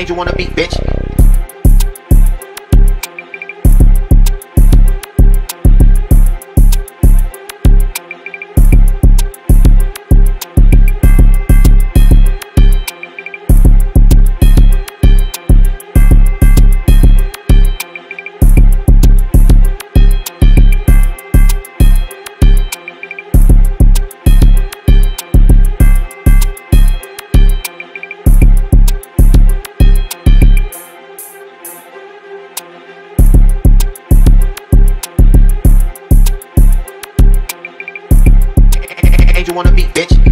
Angel wanna be bitch. Angel wanna be bitch.